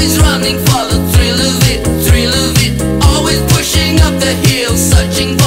Always running for the thrill of it, thrill of it. Always pushing up the hill, searching